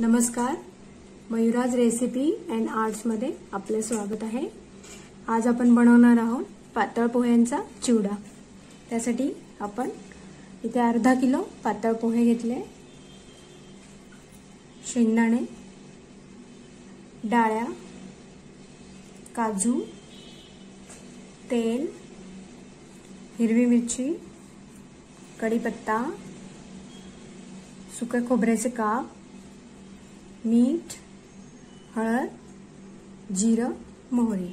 नमस्कार. Mayuraj recipe and आर्ट्समध्ये आपलं स्वागत आहे. आज आपण बनवणार आहोत पातळ पोह्यांचा चिवडा. त्यासाठी आपण इथे अर्धा किलो पातळ पोहे घेतले. शेंगदाणे डाळ्या काजू तेल हिरवी मिरची कढीपत्ता सुके खोबऱ्याचे काप मीठ हळद जिरं मोहरी.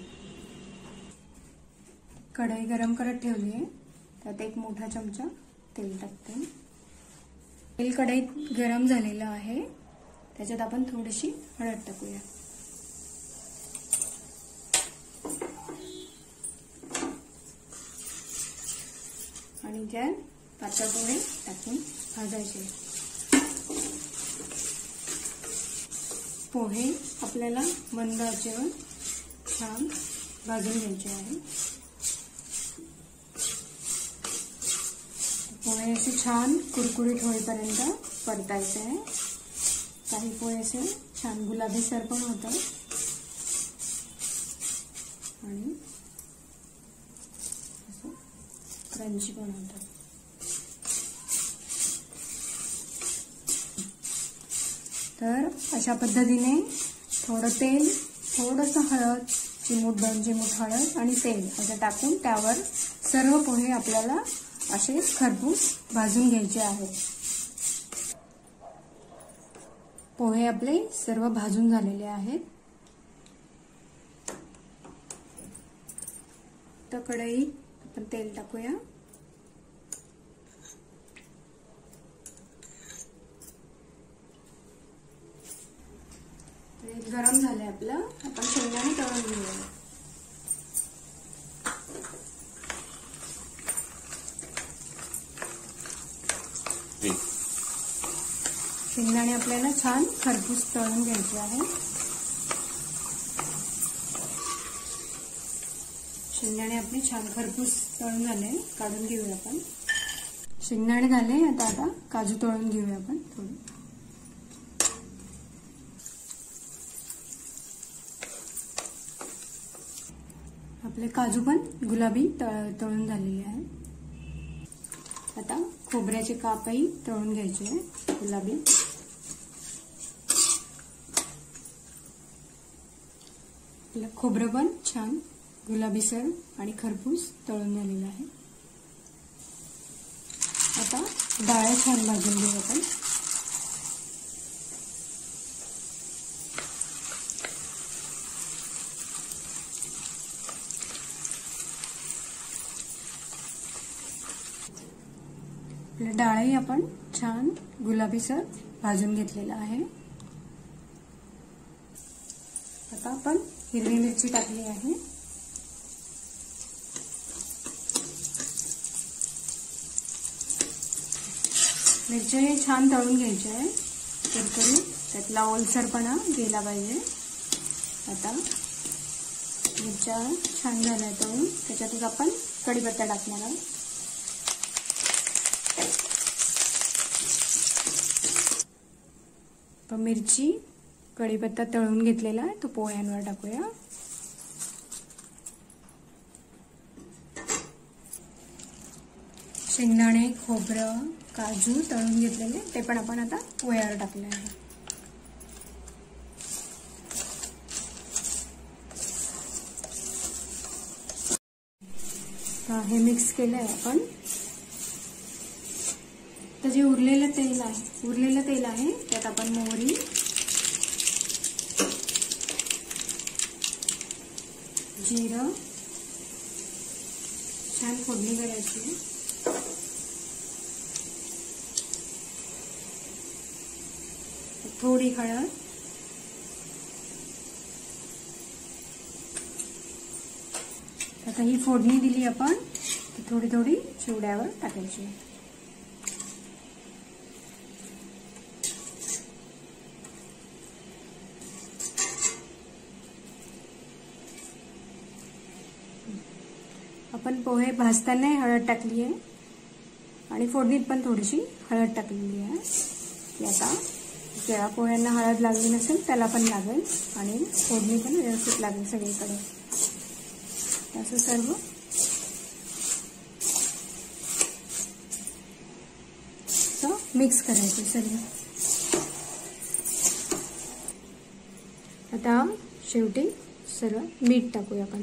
कढई गरम करत ठेवली आहे. त्यात एक मोठा चमचा तेल टाकते. तेल कढईत गरम झालेलं आहे. त्याच्यात आपण थोडीशी हळद टाकूया. आणि त्या पातळ पोहे टाकून भाजायचे. पोहे आपल्याला मंद आचेवर छान भाजून घ्यायचे आहे. पोहे असे छान कुरकुरीत होईपर्यंत परतायचे आहे. काही पोहे असे छान गुलाबीसर पण होतं आणि क्रंची पण होतात. तर अशा पद्धतीने थोडं तेल थोडंसं हळद चिमूट दोन चिमूट हळद आणि तेल असं टाकून त्यावर सर्व पोहे आपल्याला असे खरपूस भाजून घ्यायचे आहेत. पोहे आपले सर्व भाजून झालेले आहेत. तर कढईत आपण तेल टाकूया. गरम झालंय आपलं. आपण शेंगदाणे तळून घेऊया. शेंगदाणे आपल्याला छान खरपूस तळून घ्यायचे आहे. शेंगदाणे आपले छान खरपूस तळून झाले. काढून घेऊया आपण. शेंगदाणे झाले. आता आता काजू तळून घेऊया आपण थोडी. आपले काजू पण गुलाबी तळ तळून झालेले आहे आता खोबऱ्याचे कापही तळून घ्यायचे आहे गुलाबी. आपलं खोबरं पण छान गुलाबीसर आणि खरपूस तळून झालेलं आहे. आता डाळ्या छान भाजून घेऊ आपण. आपल्या डाळही आपण छान गुलाबीसर भाजून घेतलेला आहे. आता आपण हिरवी मिरची टाकली आहे. मिरच्या हे छान तळून घ्यायचे आहे कुरकुरी त्यातला ओलसरपणा गेला पाहिजे. आता मिरच्या छान झाल्या तळून त्याच्यातच आपण कढीपत्ता टाकणार आहोत. मिरची कढीपत्ता तळून घेतलेला आहे तो पोह्यांवर टाकूया. शेंगदाणे खोबरं काजू तळून घेतलेले ते पण आपण आता पोह्यावर टाकले आहे. हे मिक्स केलं आहे आपण. जे उरलेलं तेल आहे उरलेलं तेल आहे त्यात आपण मोहरी जिरं छान फोडणी करायची थोडी हळद. आता ही फोडणी दिली आपण ती थोडी थोडी चिवड्यावर टाकायची. आपण पोहे भाजताना हळद टाकली आहे आणि फोडणीत पण थोडीशी हळद टाकलेली आहे. आता ज्या पोह्यांना हळद लागली नसेल त्याला पण लागेल. आणि फोडणी पण व्यवस्थित लागेल सगळीकडे. असं सर्व. मिक्स करायचं सर्व. आता शेवटी सर्व मीठ टाकूया आपण.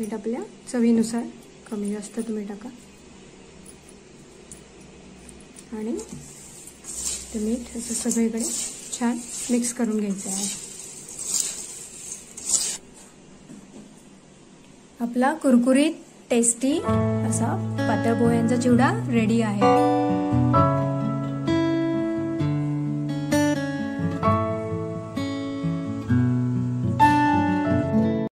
मीठ आपल्या चवीनुसार. कमी जास्त तुम्ही टाका. आणि ते मीठ असं सगळीकडे छान मिक्स करून घ्यायचं आहे. आपला कुरकुरीत टेस्टी असा पातळ पोह्यांचा चिवडा रेडी आहे.